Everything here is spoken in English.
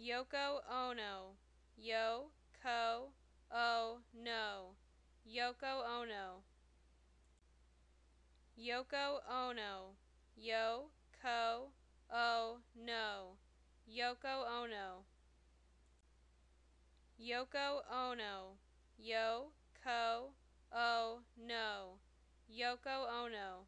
Yoko Ono, Yo Ko o, No, Yoko Ono. Yoko Ono, Yo Ko o, No, Yoko Ono. Yoko Ono, Yo Ko o, No, Yoko Ono.